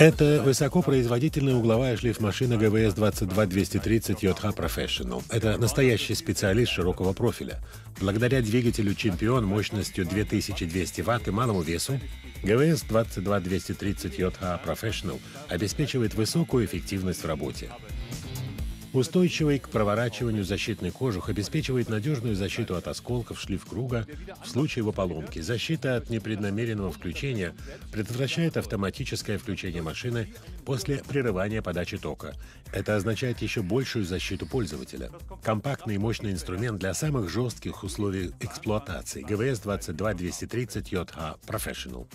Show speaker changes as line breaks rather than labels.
Это высокопроизводительная угловая шлифмашина ГВС 22230 JH Professional. Это настоящий специалист широкого профиля. Благодаря двигателю «Чемпион» мощностью 2200 Вт и малому весу, ГВС 22230 JH Professional обеспечивает высокую эффективность в работе. Устойчивый к проворачиванию защитный кожух обеспечивает надежную защиту от осколков шлиф-круга в случае его поломки. Защита от непреднамеренного включения предотвращает автоматическое включение машины после прерывания подачи тока. Это означает еще большую защиту пользователя. Компактный и мощный инструмент для самых жестких условий эксплуатации. ГВС 22230 JH Professional.